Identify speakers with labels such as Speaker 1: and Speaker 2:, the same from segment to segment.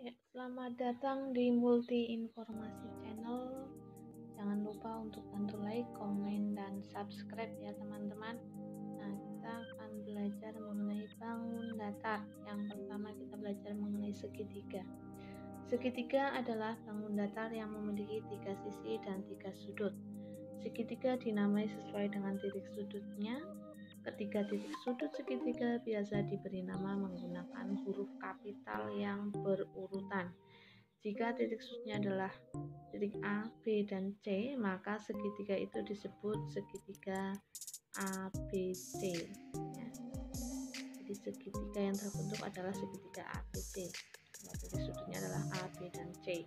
Speaker 1: Ya, selamat datang di Multi Informasi Channel. Jangan lupa untuk bantu like, komen, dan subscribe ya teman-teman. Nah, kita akan belajar mengenai bangun datar. Yang pertama kita belajar mengenai segitiga. Segitiga adalah bangun datar yang memiliki tiga sisi dan tiga sudut. Segitiga dinamai sesuai dengan titik sudutnya Ketiga titik sudut segitiga biasa diberi nama menggunakan huruf kapital yang berurutan. Jika titik sudutnya adalah titik A, B, dan C, maka segitiga itu disebut segitiga ABC. Ya. Jadi segitiga yang terbentuk adalah segitiga ABC. Titik sudutnya adalah A, B, dan C.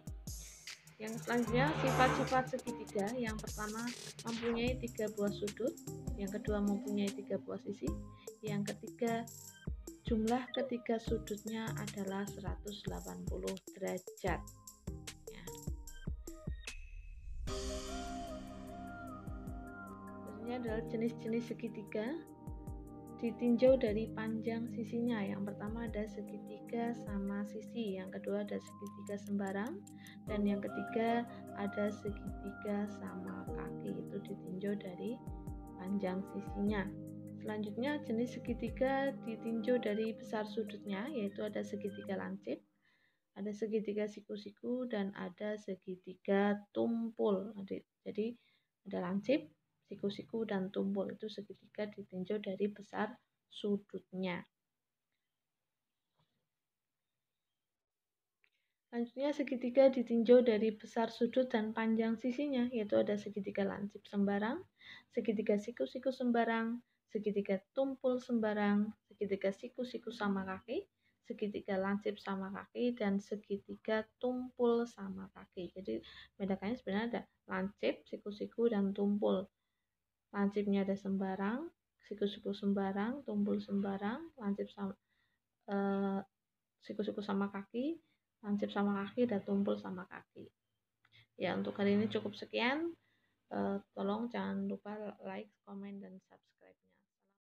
Speaker 1: Yang selanjutnya sifat-sifat segitiga. Yang pertama mempunyai tiga buah sudut yang kedua mempunyai tiga buah sisi, yang ketiga jumlah ketiga sudutnya adalah 180 derajat. Ya. Ini adalah jenis-jenis segitiga ditinjau dari panjang sisinya. Yang pertama ada segitiga sama sisi, yang kedua ada segitiga sembarang, dan yang ketiga ada segitiga sama kaki. Itu ditinjau dari panjang sisinya. Selanjutnya jenis segitiga ditinjau dari besar sudutnya yaitu ada segitiga lancip, ada segitiga siku-siku dan ada segitiga tumpul. Jadi ada lancip, siku-siku dan tumpul itu segitiga ditinjau dari besar sudutnya. Selanjutnya segitiga ditinjau dari besar sudut dan panjang sisinya, yaitu ada segitiga lancip sembarang, segitiga siku-siku sembarang, segitiga tumpul sembarang, segitiga siku-siku sama kaki, segitiga lancip sama kaki, dan segitiga tumpul sama kaki. Jadi bedakannya sebenarnya ada lancip, siku-siku, dan tumpul. Lancipnya ada sembarang, siku-siku sembarang, tumpul sembarang, lancip sama eh, siku-siku sama kaki, lancip sama kaki dan tumpul sama kaki. Ya untuk hari ini cukup sekian. Uh, tolong jangan lupa like comment dan subscribe